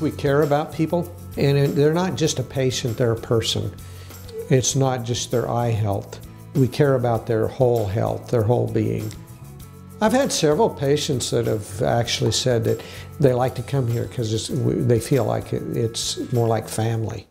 We care about people, and they're not just a patient, they're a person. It's not just their eye health. We care about their whole health, their whole being. I've had several patients that have actually said that they like to come here because they feel like it's more like family.